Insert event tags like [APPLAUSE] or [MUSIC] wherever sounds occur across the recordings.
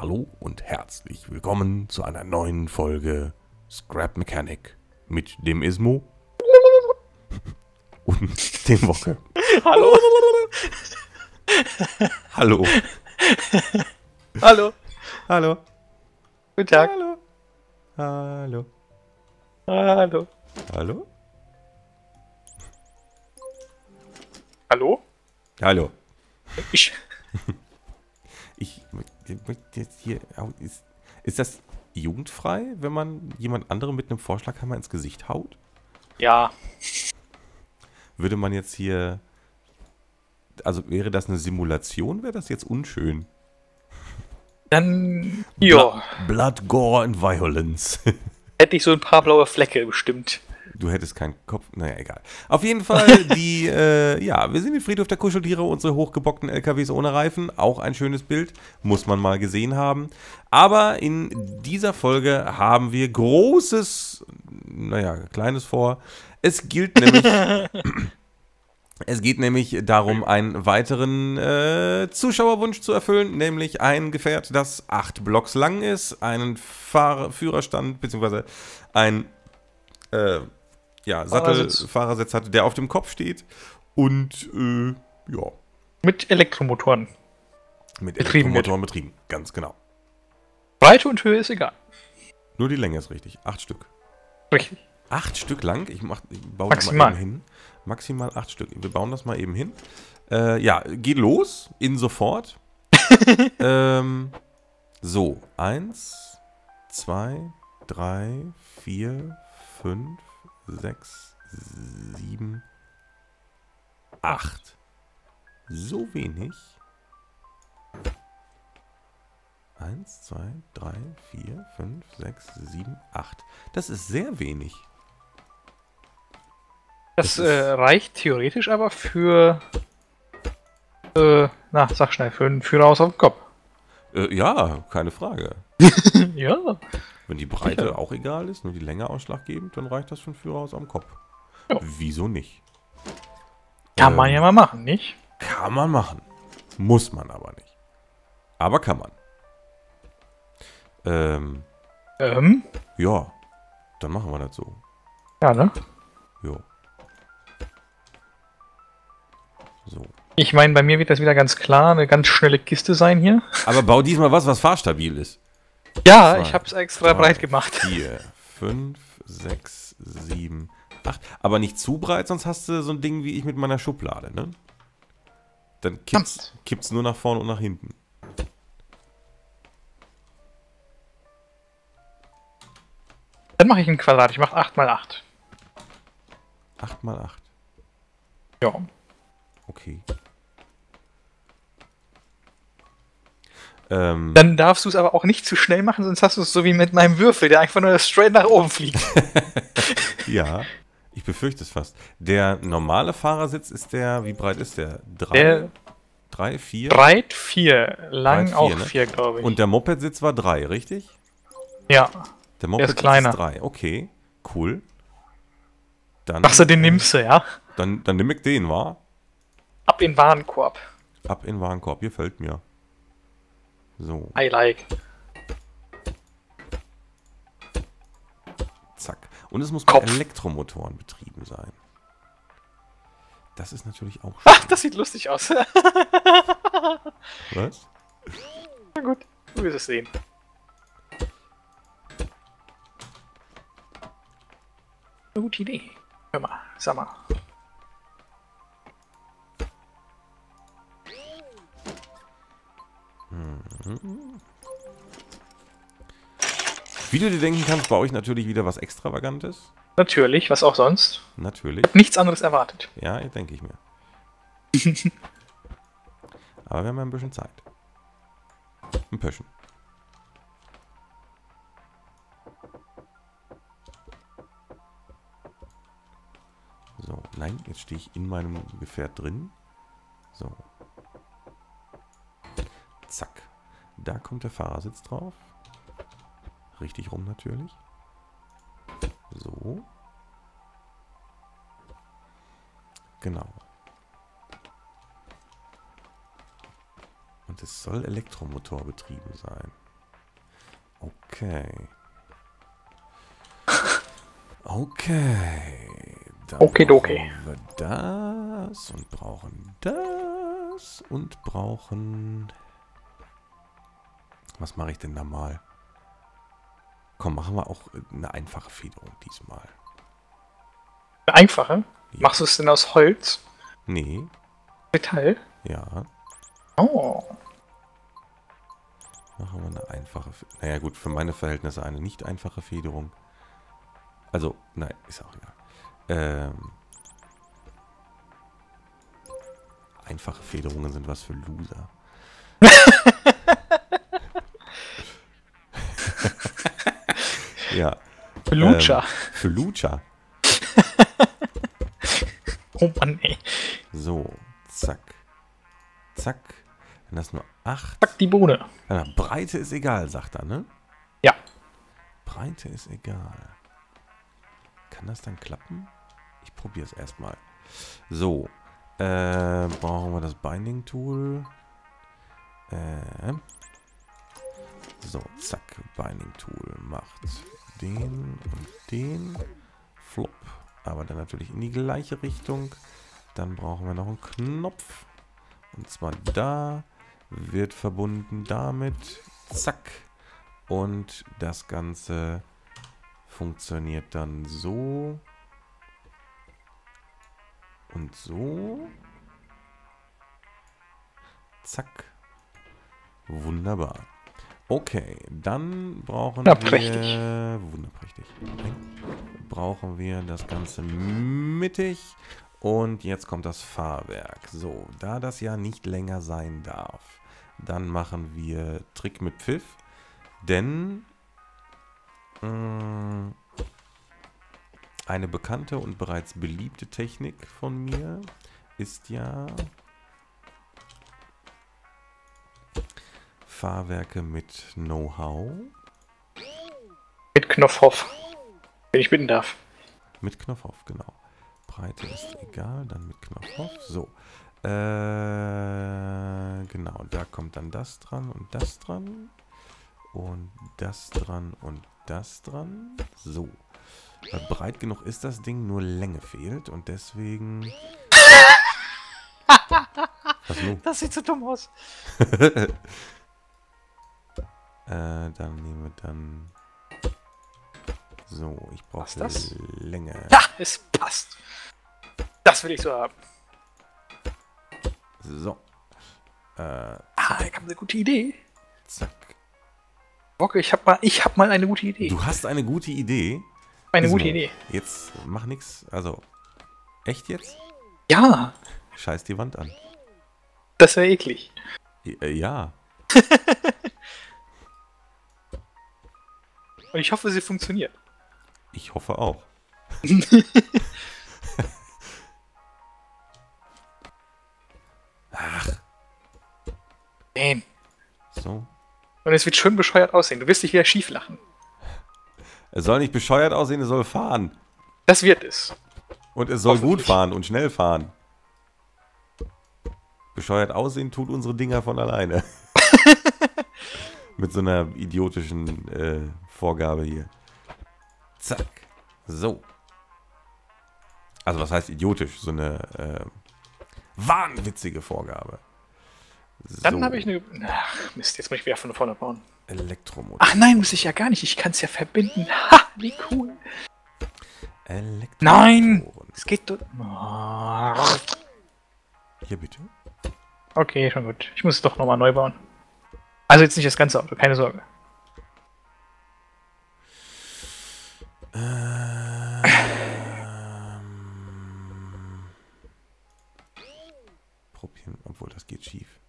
Hallo und herzlich willkommen zu einer neuen Folge Scrap Mechanic mit dem Ismo [LAUGHS] und dem Wocke. Hallo. Hallo. Hallo. Hallo. Guten Tag. Hallo. Hallo. Hallo. Hallo. Hallo? Hallo. Ich. [LAUGHS] Ich jetzt hier. Ist, ist das jugendfrei, wenn man jemand anderem mit einem Vorschlaghammer ins Gesicht haut? Ja. Würde man jetzt hier. Also wäre das eine Simulation? Wäre das jetzt unschön? Dann. Ja. Blood, Gore and Violence. [LAUGHS] Hätte ich so ein paar blaue Flecke bestimmt. Du hättest keinen Kopf. Naja, egal. Auf jeden Fall, [LAUGHS] die, äh, ja, wir sind im Friedhof der Kuscheltiere, unsere hochgebockten LKWs ohne Reifen. Auch ein schönes Bild. Muss man mal gesehen haben. Aber in dieser Folge haben wir Großes, naja, Kleines vor. Es gilt nämlich. [LAUGHS] Es geht nämlich darum, einen weiteren äh, Zuschauerwunsch zu erfüllen, nämlich ein Gefährt, das acht Blocks lang ist, einen Fahr Führerstand bzw. ein äh, ja, Fahrersitz. Sattelfahrersitz hat, der auf dem Kopf steht und äh, ja, Mit Elektromotoren. mit Betrieben wird. Elektromotoren betrieben. Ganz genau. Breite und Höhe ist egal. Nur die Länge ist richtig. Acht Stück. Richtig. Acht Stück lang. Ich, mach, ich baue das mal Maximal. eben hin. Maximal acht Stück. Wir bauen das mal eben hin. Äh, ja, geht los. In sofort. [LAUGHS] ähm, so. Eins, zwei, drei, vier, fünf, sechs, sieben, acht. So wenig. Eins, zwei, drei, vier, fünf, sechs, sieben, acht. Das ist sehr wenig. Das, Das äh, reicht theoretisch aber für. Äh, na, sag schnell, für einen Führerhaus auf dem Kopf. Äh, ja, keine Frage. [LAUGHS] ja. Wenn die Breite Sicher. auch egal ist, nur die Länge ausschlaggebend, dann reicht das für ein Führerhaus am Kopf. Ja. Wieso nicht? Kann Ähm, man ja mal machen, nicht? Kann man machen. Muss man aber nicht. Aber kann man. Ähm, Ähm. ja. Dann machen wir das so. Ja, ne? Jo. So. Ich meine, bei mir wird das wieder ganz klar eine ganz schnelle Kiste sein hier. Aber bau diesmal was, was fahrstabil ist. Ja, Zwei, ich hab's extra drei, breit gemacht. 4, 5, 6, 7, 8. Aber nicht zu breit, sonst hast du so ein Ding wie ich mit meiner Schublade, ne? Dann kippt's, kippt's nur nach vorne und nach hinten. Dann mache ich ein Quadrat. Ich mache 8 mal 8. 8 mal 8. Ja. Okay. Ähm, Dann darfst du es aber auch nicht zu schnell machen, sonst hast du es so wie mit meinem Würfel, der einfach nur straight nach oben fliegt. [LAUGHS] ja, ich befürchte es fast. Der normale Fahrersitz ist der, wie breit ist der? 3, Der 3, 4? breit 4, lang Breit auch vier, ne? 4, glaube ich. Und der Moped-Sitz war 3, richtig? ja. Der Moped ist kleiner. ist 3. Okay, cool. Dann, Ach so, den nimmst du, ja? Dann, dann nimm ich den, wa? Ab in Warenkorb. Ab in Warenkorb, gefällt mir. So, I like. zack. Und es muss mit Kopf. Elektromotoren betrieben sein. Das ist natürlich auch Ach, schön. das sieht lustig aus. [LAUGHS] Was? Na gut, du wirst es sehen. Eine gute Idee. Hör mal, sag mal. Wie du dir denken kannst, baue ich natürlich wieder was Extravagantes. Natürlich, was auch sonst. Natürlich. Nichts anderes erwartet. Ja, denke ich mir. [LAUGHS] Aber wir haben ja ein bisschen Zeit. Ein bisschen. So, nein, jetzt stehe ich in meinem Gefährt drin. So. Zack. Da kommt der Fahrersitz drauf. Richtig rum natürlich. So. Genau. Und es soll Elektromotor betrieben sein. Okay. Okay. Dann Okidoki. brauchen wir das und brauchen das und brauchen... Was mache ich denn da mal? Komm, machen wir auch eine einfache Federung diesmal. Eine einfache. Ja. Machst du es denn aus Holz? Nee, Metall? ja. Oh. Machen wir eine einfache... Fe- Naja gut, für meine Verhältnisse eine nicht einfache Federung. Also, nein, ist auch egal. Ähm, einfache Federungen sind was für Loser. Ja. Lucha. Ähm, für Lucha. [LAUGHS] Oh Mann, ey. So, zack. Zack. Wenn das nur 8. Zack, die Bohne. Ja, Breite ist egal, sagt er, ne? Ja. Breite ist egal. Kann das dann klappen? Ich probiere es erstmal. So. Äh, brauchen wir das Binding Tool. Äh. So, zack. Binding Tool macht den und den. Flop. Aber dann natürlich in die gleiche Richtung. Dann brauchen wir noch einen Knopf. Und zwar da. Wird verbunden damit. Zack. Und das Ganze funktioniert dann so. Und so. Zack. Wunderbar. Okay, dann brauchen Wunderprächtig. wir... Wunderprächtig. Brauchen wir das Ganze mittig. Und jetzt kommt das Fahrwerk. So, da das ja nicht länger sein darf, dann machen wir Trick mit Pfiff. Denn mh, eine bekannte und bereits beliebte Technik von mir ist ja Fahrwerke mit Know-how. Mit Knopfhoff. Wenn ich bitten darf. Mit Knopf auf, genau. Breite ist egal, dann mit Knopf auf. So. Äh, genau, da kommt dann das dran und das dran. Und das dran und das dran. So. Weil breit genug ist das Ding, nur Länge fehlt und deswegen. [LAUGHS] Was nun? Das sieht so dumm aus. [LAUGHS] Äh, dann nehmen wir dann. So, ich brauche das? Länge. Ja, es passt. Das will ich so haben. So. Äh, Ah, ich habe eine gute Idee. zack. Bocke, ich habe mal, ich hab mal eine gute Idee. Du hast eine gute Idee. eine Gizmo. gute Idee. Jetzt mach nix. Also, echt jetzt? Ja, Scheiß die Wand an. das wäre eklig. Äh, ja. [LAUGHS] Und ich hoffe, sie funktioniert. Ich hoffe auch. [LAUGHS] Ach, Nein. so. Und es wird schön bescheuert aussehen. Du wirst dich wieder schief lachen. Es soll nicht bescheuert aussehen, es soll fahren. Das wird es. Und es soll gut fahren und schnell fahren. Bescheuert aussehen tut unsere Dinger von alleine. Mit so einer idiotischen äh, Vorgabe hier. Zack. So. Also was heißt idiotisch? So eine äh, wahnwitzige Vorgabe. So. Dann habe ich eine. Ach, Mist, jetzt muss ich wieder von vorne bauen. Elektromotor. Ach nein, muss ich ja gar nicht. Ich kann es ja verbinden. [LAUGHS] Ha, wie cool. Elektromotoren. Nein! Es geht durch. Ah. Hier bitte. Okay, schon gut. Ich muss es doch nochmal neu bauen. Also jetzt nicht das ganze Auto, keine Sorge. Ähm, probieren, obwohl das geht schief.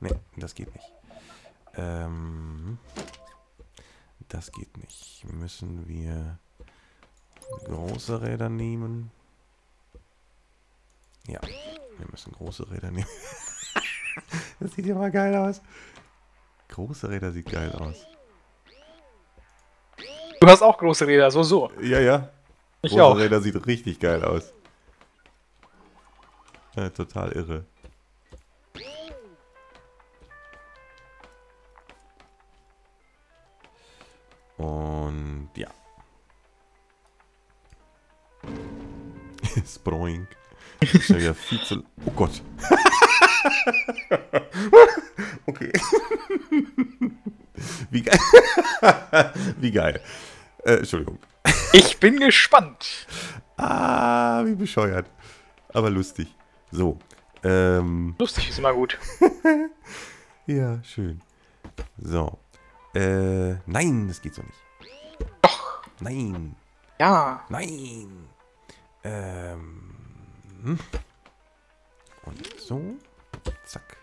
Ne, das geht nicht. Ähm, das geht nicht. Müssen wir große Räder nehmen? Ja, wir müssen große Räder nehmen. [LAUGHS] das sieht ja mal geil aus. Große Räder sieht geil aus. Du hast auch große Räder, so, so. Ja, ja. Ich Große auch. Räder sieht richtig geil aus. Ja, total irre. Und ja. [LAUGHS] Sproing. Ist ja viel zu. Oh Gott. [LAUGHS] [LAUGHS] okay. [LAUGHS] Wie geil. [LAUGHS] wie geil. Äh, Entschuldigung. Ich bin gespannt. Ah, wie bescheuert. Aber lustig. So. Ähm, Lustig ist immer gut. ja, schön. So. Äh, nein, das geht so nicht. Doch. Nein. Ja. Nein. Ähm. hm. Und so. Zack.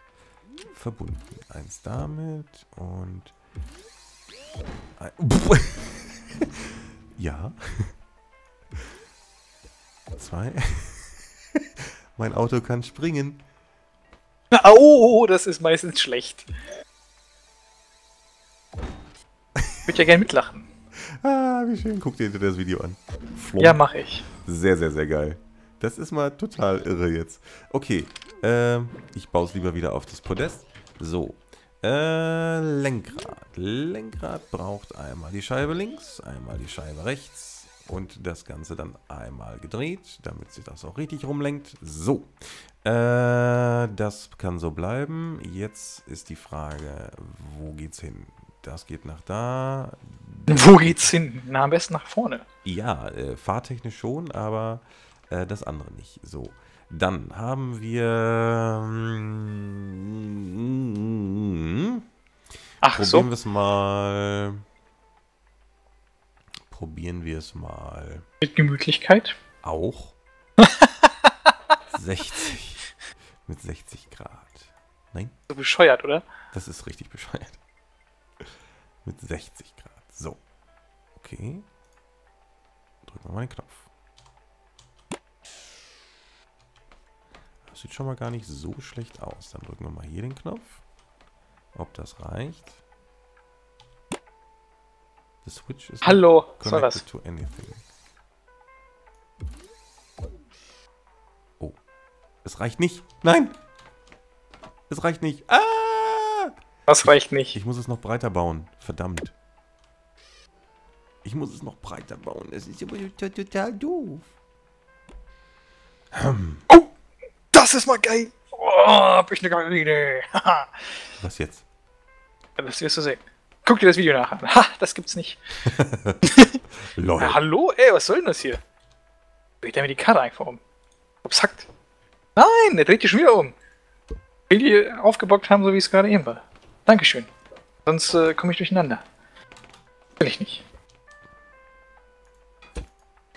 Verbunden. Eins damit und. Ein, [LAUGHS] ja. [LAUGHS] Zwei. [LAUGHS] mein Auto kann springen. Au, das ist meistens schlecht. Ich würde ja gerne mitlachen. Ah, wie schön. Guck dir das Video an. Flop. Ja, mache ich. Sehr, sehr, sehr geil. Das ist mal total irre jetzt. Okay, ähm, ich baue es lieber wieder auf das Podest. So, äh, Lenkrad. Lenkrad braucht einmal die Scheibe links, einmal die Scheibe rechts und das Ganze dann einmal gedreht, damit sich das auch richtig rumlenkt. So, äh, das kann so bleiben. Jetzt ist die Frage, wo geht's hin? Das geht nach da. Wo geht's hin? Na, am besten nach vorne. Ja, äh, fahrtechnisch schon, aber äh, das andere nicht. So, dann haben wir. mm, Ach probieren so. wir es mal. Probieren wir es mal Mit Gemütlichkeit. auch. 60. Mit 60 Grad. Nein, So bescheuert, oder? das ist richtig bescheuert. Mit 60 Grad. So. Okay. Drücken wir mal den Knopf. Das sieht schon mal gar nicht so schlecht aus. Dann drücken wir mal hier den Knopf. Ob das reicht. The switch is not Hallo, connected das? to anything. Oh. Es reicht nicht. Nein! Es reicht nicht. Ah! Das reicht nicht. Ich muss es noch breiter bauen. Verdammt. Ich muss es noch breiter bauen. Es ist total, total doof. Oh, das ist mal geil. Oh, hab ich eine geile Idee. Was jetzt? das wirst du sehen. Guck dir das Video nach an. Ha, das gibt's nicht. [LAUGHS] Lol. Ja, hallo? Ey, was soll denn das hier? Dreht er mir die Karre einfach um? Ob's hackt. Nein, er dreht die schon wieder um. Will die aufgebockt haben, so wie es gerade eben war. Dankeschön. Sonst äh, komme ich durcheinander. Will ich nicht.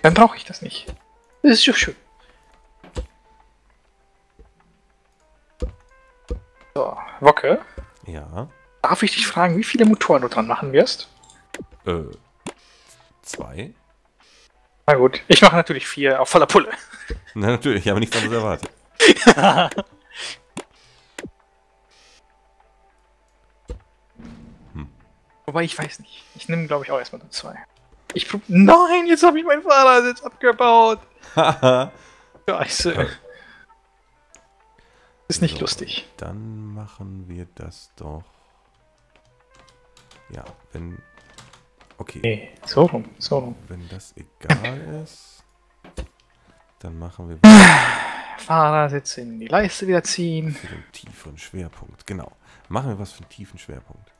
Dann brauche ich das nicht. Das ist doch schön. So, Wocke, Ja. darf ich dich fragen, wie viele Motoren du dran machen wirst? Äh. Zwei? Na gut, ich mache natürlich vier auf voller Pulle. [LAUGHS] Na, natürlich. Ich habe nichts anderes erwartet. [LAUGHS] Wobei ich weiß nicht. Ich nehme, glaube ich, auch erstmal nur zwei. Ich prob Nein, jetzt habe ich meinen Fahrersitz abgebaut. Haha. [LAUGHS] Scheiße. Ist nicht So. lustig. Dann machen wir das doch. Ja, wenn. Okay. Nee, so rum, so rum. Wenn das egal [LAUGHS] ist, dann machen wir Fahrersitz in die Leiste wieder ziehen. für den tieferen Schwerpunkt. Genau. Machen wir was für einen tiefen Schwerpunkt.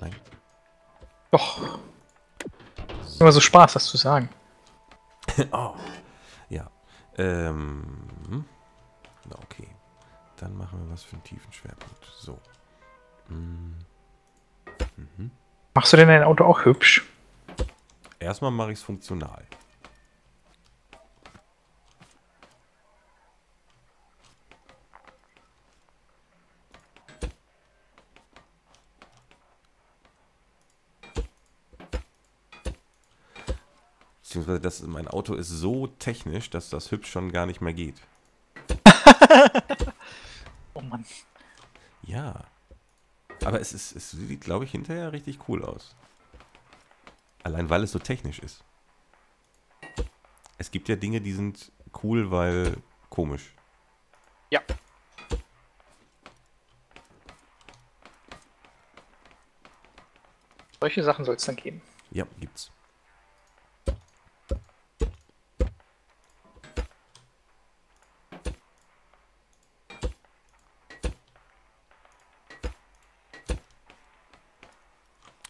Nein. Doch. Immer so Spaß, das zu sagen. [LAUGHS] oh. Ja. Ähm. Na, okay. Dann machen wir was für einen tiefen Schwerpunkt. So. Mm. Mhm. Machst du denn dein Auto auch hübsch? Erstmal mache ich es funktional. Beziehungsweise das, mein Auto ist so technisch, dass das hübsch schon gar nicht mehr geht. [LAUGHS] Mann. Ja. Aber es, ist, es sieht, glaube ich, hinterher richtig cool aus. Allein weil es so technisch ist. Es gibt ja Dinge, die sind cool, weil komisch. Ja. Solche Sachen soll es dann geben. Ja, gibt's.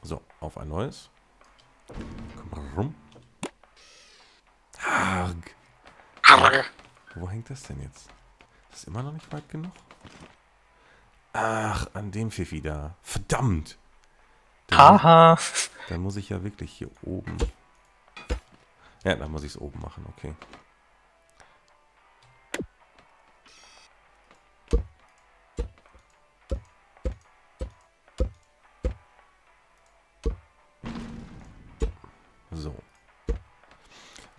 So, auf ein neues. Komm mal rum. Arg. Arr. Wo hängt das denn jetzt? Ist immer noch nicht weit genug? Ach, an dem Pfiffi da. Verdammt. Dann, Haha. dann muss ich ja wirklich hier oben. Ja, dann muss ich es oben machen, okay.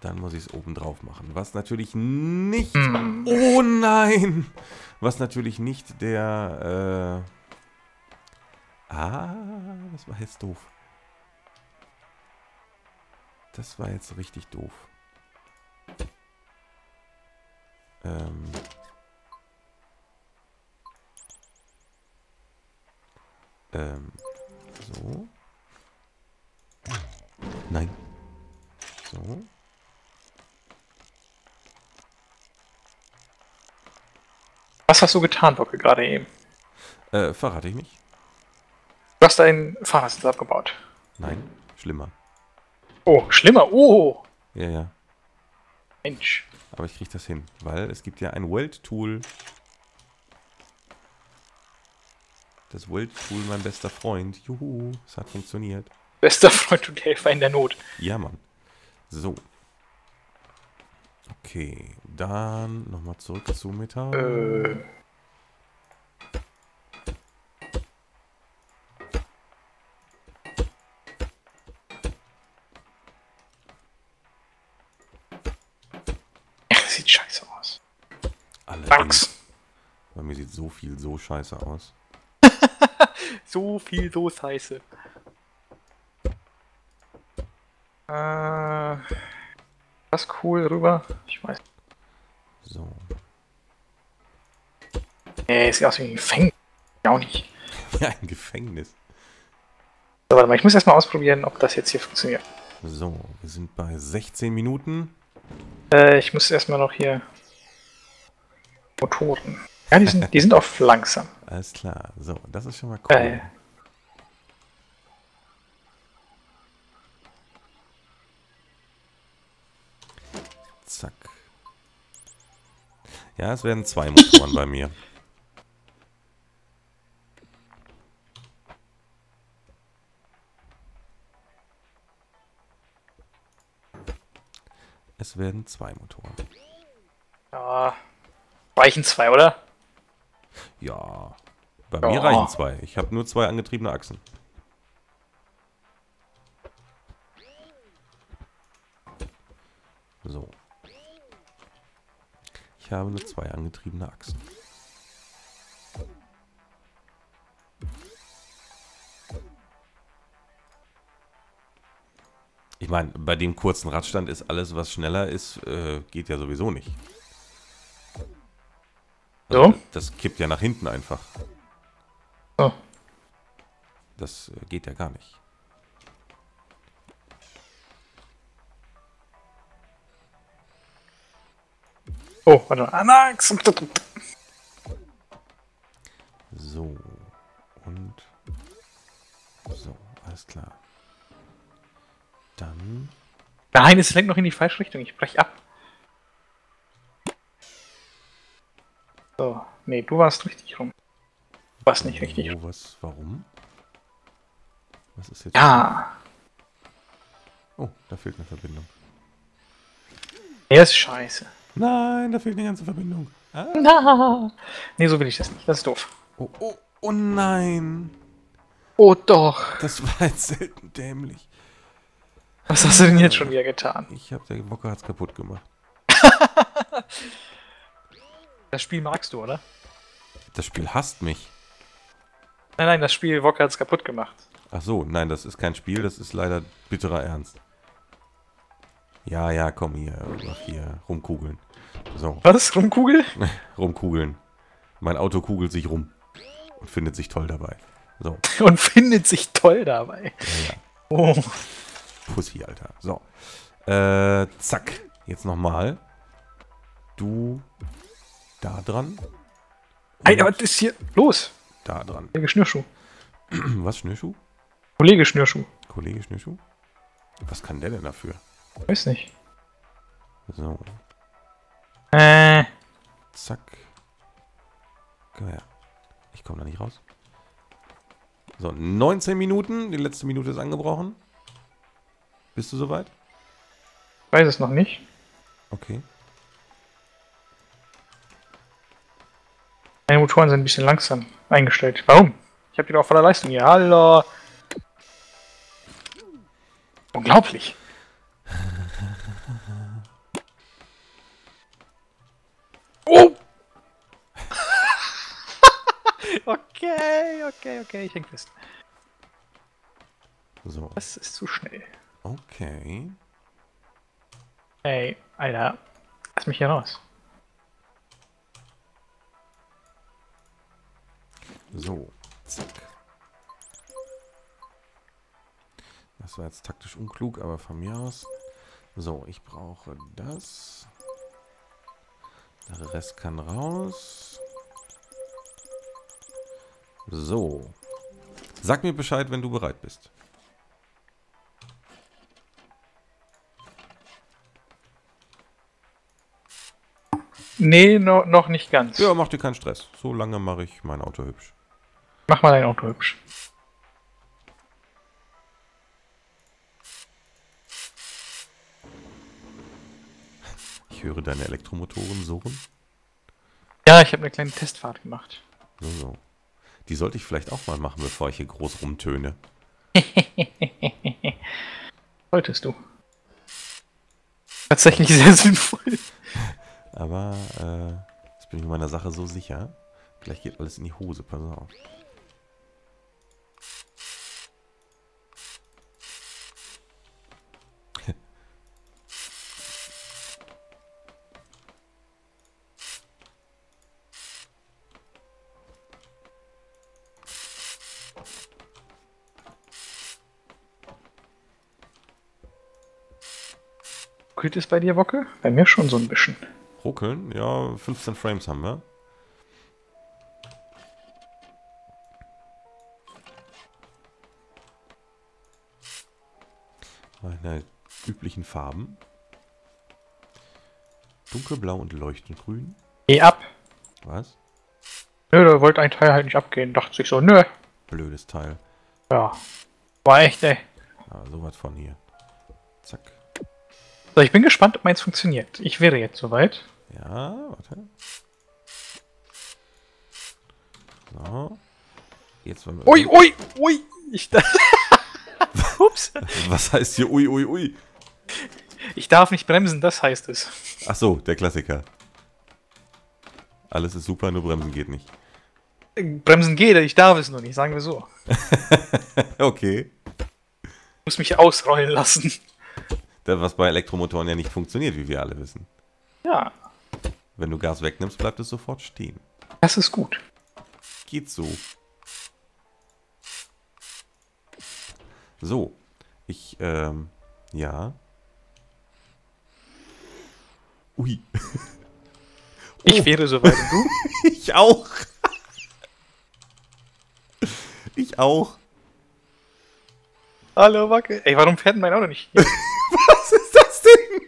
Dann muss ich es oben drauf machen. Was natürlich nicht. Hm. Oh nein! Was natürlich nicht der. Äh, ah, das war jetzt doof. Das war jetzt richtig doof. Ähm. Ähm. So. Nein. So. Was hast du getan, Bocke, gerade eben? Äh, verrate ich nicht? Du hast deinen Fahrersitz abgebaut. Nein. Schlimmer. Oh, schlimmer. Oh, Ja, ja. Mensch. Aber ich kriege das hin, weil es gibt ja ein Weld-Tool. Das Weld-Tool, mein bester Freund. Juhu, es hat funktioniert. Bester Freund und Helfer in der Not. Ja, Mann. So. Okay, dann nochmal zurück zu Metall. Äh, [LAUGHS] sieht scheiße aus. Allerdings. Bei mir sieht so viel so scheiße aus. [LAUGHS] So viel so scheiße. Äh, das cool rüber. Ich weiß. So. Nee, sieht aus wie ein Gefängnis. Ja, auch nicht. [LAUGHS] Ja, ein Gefängnis. So, warte mal, ich muss erstmal ausprobieren, ob das jetzt hier funktioniert. So, wir sind bei 16 Minuten. Äh, ich muss erstmal noch hier. Motoren. Ja, die sind, die sind [LAUGHS] auf langsam. Alles klar. So, das ist schon mal cool. Äh, Zack. Ja, es werden zwei Motoren bei mir. Es werden zwei Motoren. ja, reichen zwei, oder? Ja. Bei mir Ja. reichen zwei. Ich habe nur zwei angetriebene Achsen. Ich habe nur zwei angetriebene Achsen. Ich meine, bei dem kurzen Radstand ist alles, was schneller ist, äh, geht ja sowieso nicht. So? Das kippt ja nach hinten einfach. So. Das äh, geht ja gar nicht. Oh, warte mal. Ah, nein. So. Und. So, alles klar. Dann. Nein, es lenkt noch in die falsche Richtung. Ich brech ab. So, nee, du warst richtig rum. Du warst nicht richtig rum. Oh, was? Warum? Was ist jetzt? Ja. Oh, da fehlt eine Verbindung. Das ist scheiße. Nein, da fehlt eine ganze Verbindung. Ah. Na. Nee, so will ich das nicht. Das ist doof. Oh, oh, oh nein. Oh doch. Das war jetzt selten dämlich. Was hast du denn jetzt schon wieder getan? Ich habe der Bocker hat's kaputt gemacht. [LAUGHS] Das Spiel magst du, oder? Das Spiel hasst mich. Nein, nein, das Spiel Wok hat's kaputt gemacht. Ach so, nein, das ist kein Spiel, das ist leider bitterer Ernst. Ja, ja, komm hier, mach hier, rumkugeln. So, Was? Rumkugel? [LAUGHS] rumkugeln. Mein Auto kugelt sich rum und findet sich toll dabei. So, [LAUGHS] Und findet sich toll dabei. ja. [LAUGHS] Oh. Pussy, Alter. So. Äh, zack. Jetzt nochmal. Du da dran. Ey, aber was ist hier los? Da dran. Kollege Schnürschuh. [CLEARS THROAT] Was, Schnürschuh? Kollege Schnürschuh. Kollege Schnürschuh? Was kann der denn dafür? Weiß nicht. So, Äh, zack. Komm her. Ich komme da nicht raus. So, 19 Minuten. Die letzte Minute ist angebrochen. Bist du soweit? weiß es noch nicht. Okay. Meine Motoren sind ein bisschen langsam eingestellt. Warum? Ich habe die doch voller Leistung hier. Hallo. Unglaublich. Okay, okay, okay, ich häng fest. So, Das ist zu schnell. okay. Ey, Alter. Lass mich hier raus. So, zack. Das war jetzt taktisch unklug, aber von mir aus. So, ich brauche das. Der Rest kann raus. So. Sag mir Bescheid, wenn du bereit bist. Nee, no, noch nicht ganz. Ja, mach dir keinen Stress. So lange mache ich mein Auto hübsch. Mach mal dein Auto hübsch. Ich höre deine Elektromotoren surren. Ja, ich habe eine kleine Testfahrt gemacht. So, so. Die sollte ich vielleicht auch mal machen, bevor ich hier groß rumtöne. [LAUGHS] Solltest du. Tatsächlich sehr sinnvoll. Aber äh, jetzt bin ich mir meiner Sache so sicher. Gleich geht alles in die Hose, pass auf. Geht es bei dir, Wocke? Bei mir schon so ein bisschen. Ruckeln? Ja, 15 Frames haben wir. Meine üblichen Farben. Dunkelblau und leuchtend grün. Geh ab. Was? Nö, da wollte ein Teil halt nicht abgehen. Dachte sich so, nö. Blödes Teil. Ja. War echt, ey. Ah, sowas von hier. Zack. So, ich bin gespannt, ob meins funktioniert. Ich wäre jetzt soweit. Ja, warte. So. Jetzt wollen wir. Ui, ui, ui. Ich [LAUGHS] Ups. Was heißt hier ui, ui, ui? Ich darf nicht bremsen, das heißt es. Ach so, der Klassiker. Alles ist super, nur bremsen geht nicht. Bremsen geht, ich darf es nur nicht, sagen wir so. [LAUGHS] Okay. Ich muss mich ausrollen lassen. Das, was bei Elektromotoren ja nicht funktioniert, wie wir alle wissen. Ja, Wenn du Gas wegnimmst, bleibt es sofort stehen. das ist gut. Geht so. So. Ich, ähm, ja. Ui. [LAUGHS] Ich Oh. wäre soweit und du? [LAUGHS] Ich auch. Ich auch. Hallo, Wacke. Ey, warum fährt mein Auto nicht? hier? [LAUGHS] Was ist das denn?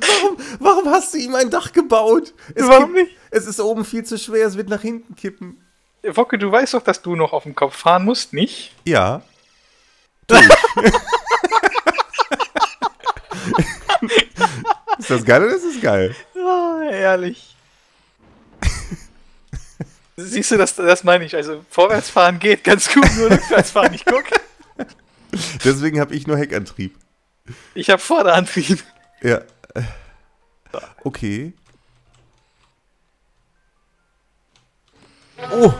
Warum, warum hast du ihm ein Dach gebaut? Es Warum gibt- nicht? Es ist oben viel zu schwer, es wird nach hinten kippen. Wocke, du weißt doch, dass du noch auf dem Kopf fahren musst, nicht? Ja. [LAUGHS] ist das geil oder ist das geil? Ah, ehrlich. Siehst du, das, das meine ich. Also vorwärts fahren geht ganz gut, nur rückwärts fahren. Ich guck. Deswegen habe ich nur Heckantrieb. Ich habe Vorderantrieb. Ja. Okay. Oh!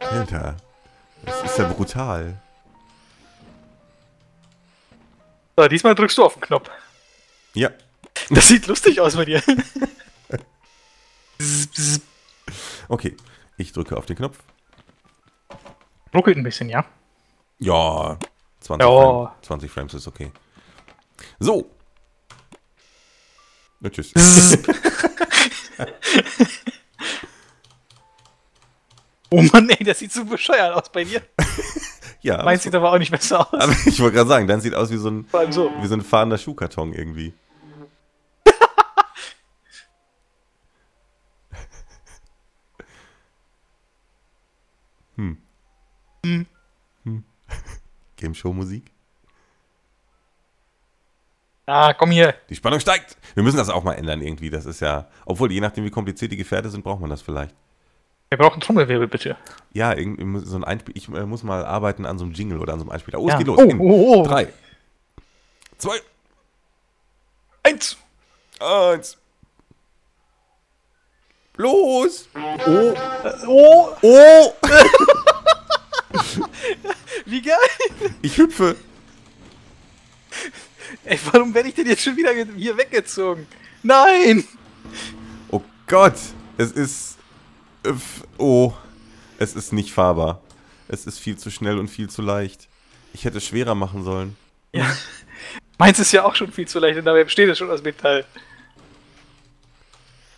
Alter. Das ist ja brutal. So, diesmal drückst du auf den Knopf. Ja. Das sieht lustig aus bei dir. [LAUGHS] Okay. Ich drücke auf den Knopf. Ruckelt ein bisschen, ja. Ja, 20, Ja. Frames, 20 Frames ist okay. So. Na, tschüss. [LAUGHS] Oh Mann, ey, das sieht so bescheuert aus bei dir. ja, Meins sieht aber auch nicht besser aus. aber ich wollte gerade sagen, dann sieht aus wie so ein, so. wie so ein fahrender Schuhkarton irgendwie. [LAUGHS] hm. Hm. Hm. Game Show Musik. Ah, komm hier. Die Spannung steigt. Wir müssen das auch mal ändern irgendwie. Das ist ja, obwohl je nachdem wie kompliziert die Gefährte sind, braucht man das vielleicht. Wir brauchen Trommelwirbel, bitte. Ja, irgendwie so ein Einspiel. Ich äh, muss mal arbeiten an so einem Jingle oder an so einem Einspieler. Oh, Ja. es geht los. Oh, In oh, oh. drei, zwei, Eins. eins. Los! Oh. Oh. Oh! [LAUGHS] Wie geil. Ich hüpfe. Ey, warum werde ich denn jetzt schon wieder hier weggezogen? Nein. Oh Gott! Es ist. Oh. Es ist nicht fahrbar. Es ist viel zu schnell und viel zu leicht. Ich hätte es schwerer machen sollen. Ja. [LAUGHS] Meins ist ja auch schon viel zu leicht und dabei besteht es schon aus Metall.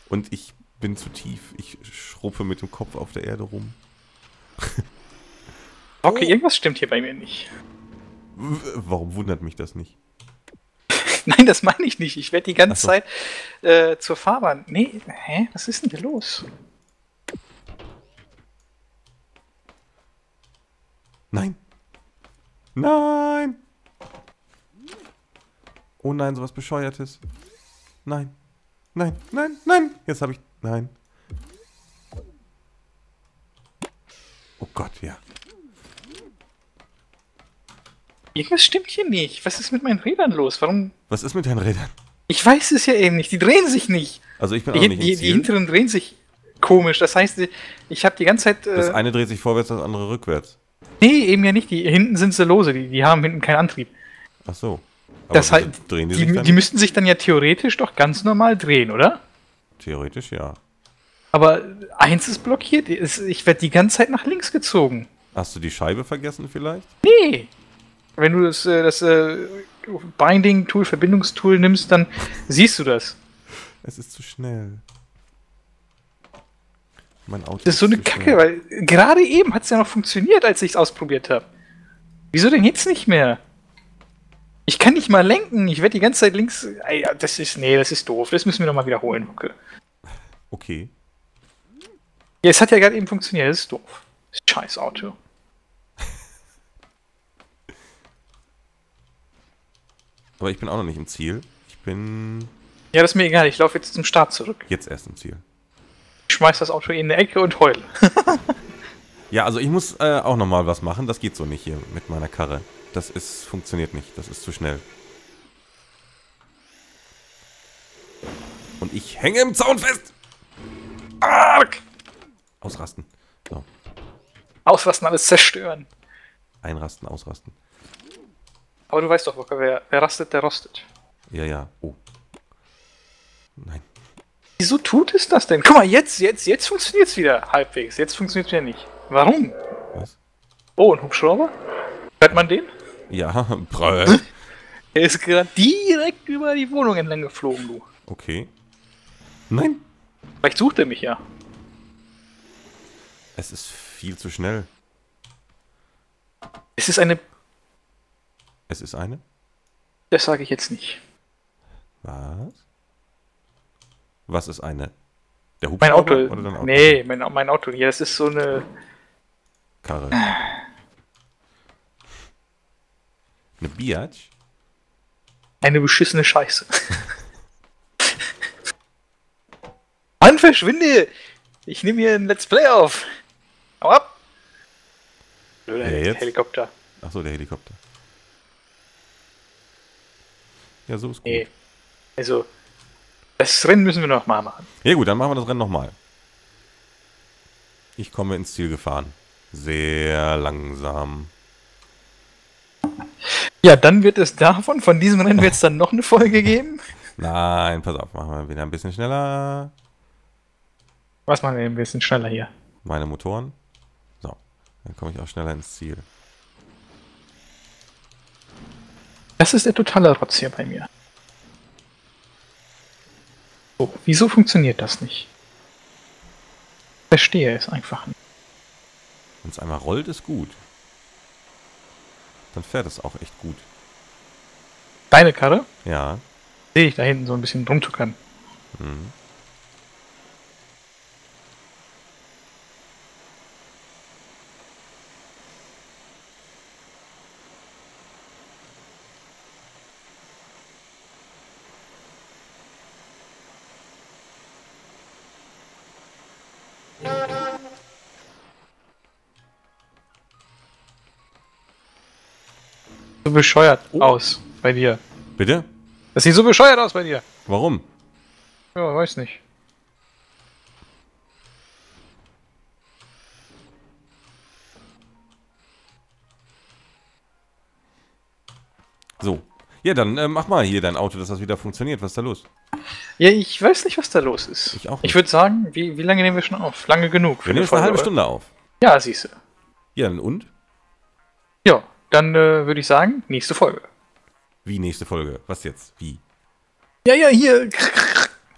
Und ich bin zu tief. Ich schruppe mit dem Kopf auf der Erde rum. [LAUGHS] Okay, irgendwas stimmt hier bei mir nicht. Warum wundert mich das nicht? [LAUGHS] Nein, das meine ich nicht. Ich werde die ganze so. Zeit äh, zur Fahrbahn. Nee, hä? Was ist denn hier los? Nein. Nein. Oh nein, sowas Bescheuertes. Nein. Nein, nein, nein. Jetzt habe ich. Nein. Oh Gott, ja. Irgendwas stimmt hier nicht. Was ist mit meinen Rädern los? Warum? Was ist mit deinen Rädern? Ich weiß es ja eben nicht. Die drehen sich nicht. Also ich bin auch Die, nicht die, die hinteren drehen sich komisch. Das heißt, ich habe die ganze Zeit. Das Äh, eine dreht sich vorwärts, das andere rückwärts. nee, eben ja nicht. Die hinten sind sie lose. Die, die haben hinten keinen Antrieb. Ach so. Aber Das heißt, drehen die, die, sich dann? die müssten sich dann ja theoretisch doch ganz normal drehen, oder? Theoretisch ja. Aber eins ist blockiert. Ich werde die ganze Zeit nach links gezogen. Hast du die Scheibe vergessen vielleicht? Nee. Wenn du das, äh, das äh, Binding-Tool, Verbindungstool nimmst, dann siehst du das. Es ist zu schnell. Mein Auto Das ist so eine Kacke, schnell. weil gerade eben hat es ja noch funktioniert, als ich es ausprobiert habe. Wieso denn jetzt nicht mehr? Ich kann nicht mal lenken. Ich werde die ganze Zeit links. Ja, das ist. Nee, das ist doof. Das müssen wir nochmal wiederholen, Hucke. Okay. Ja, es hat ja gerade eben funktioniert. Das ist doof. Das scheiß Auto. Aber ich bin auch noch nicht im Ziel. Ich bin Ja, das ist mir egal. Ich laufe jetzt zum Start zurück. jetzt erst im Ziel. Ich schmeiß das Auto in eine Ecke und heule. [LAUGHS] Ja, also ich muss äh, auch noch mal was machen. Das geht so nicht hier mit meiner Karre. Das ist funktioniert nicht. Das ist zu schnell. Und ich hänge im Zaun fest. Arg! Ausrasten. So, Ausrasten, alles zerstören. einrasten, ausrasten. Aber du weißt doch, wer, wer rastet, der rostet. Ja, ja. Oh. Nein. Wieso tut es das denn? Guck mal, jetzt, jetzt, jetzt funktioniert es wieder halbwegs. Jetzt funktioniert es wieder nicht. Warum? Was? Oh, ein Hubschrauber? Hört man den? Ja, [LAUGHS] brr. Der ist gerade direkt über die Wohnung entlang geflogen, du. Okay. Nein. Vielleicht sucht er mich ja. Es ist viel zu schnell. Es ist eine. Es ist eine. Das sage ich jetzt nicht. Was? Was ist eine? Der Mein Auto. Oder dein Auto? Nee, mein, mein Auto. Ja, das ist so eine. Karre. Eine Biatch? Eine beschissene Scheiße. [LAUGHS] Mann, verschwinde! Ich nehme hier ein Let's Play auf. Hau ab! Blöder? Helikopter. Achso, der Helikopter. Ja, so ist gut. Nee. Also, das Rennen müssen wir noch mal machen. Ja gut, dann machen wir das Rennen nochmal. Ich komme ins Ziel gefahren. Sehr langsam. Ja, dann wird es davon, von diesem Rennen wird es dann noch eine Folge geben. [LAUGHS] Nein, pass auf, machen wir wieder ein bisschen schneller. Was machen wir ein bisschen schneller hier? Meine Motoren. So. Dann komme ich auch schneller ins Ziel. Das ist der totale Rotz hier bei mir. So, wieso funktioniert das nicht? Verstehe es einfach nicht. Wenn es einmal rollt, ist gut. Dann fährt es auch echt gut. Deine Karre? Ja. Sehe ich da hinten so ein bisschen rumtuckern. Mhm. So bescheuert Oh. aus bei dir. Bitte? Das sieht so bescheuert aus bei dir. Warum? Ja, weiß nicht. So. Ja, dann äh, mach mal hier dein Auto, dass das wieder funktioniert. Was ist da los? Ja, ich weiß nicht, was da los ist. Ich auch Ich nicht. würde sagen, wie, wie lange nehmen wir schon auf? Lange genug. Wir nehmen jetzt eine halbe? Stunde auf. Ja, siehst du. Ja, und? Ja, dann äh, würde ich sagen, nächste Folge. Wie nächste Folge? Was jetzt? Wie? Ja, ja, hier.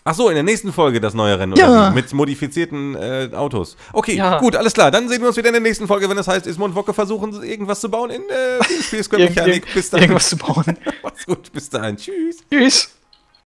Ach so, in der nächsten Folge das neue Rennen Ja. mit modifizierten äh, Autos. Okay, Ja. gut, alles klar. Dann sehen wir uns wieder in der nächsten Folge, wenn es heißt, Ismo und Wocke versuchen irgendwas zu bauen in äh, Spiel Square Irgend- Mechanik. Bis dahin. Irgendwas zu bauen. [LAUGHS] Macht's gut, bis dahin. Tschüss. Tschüss.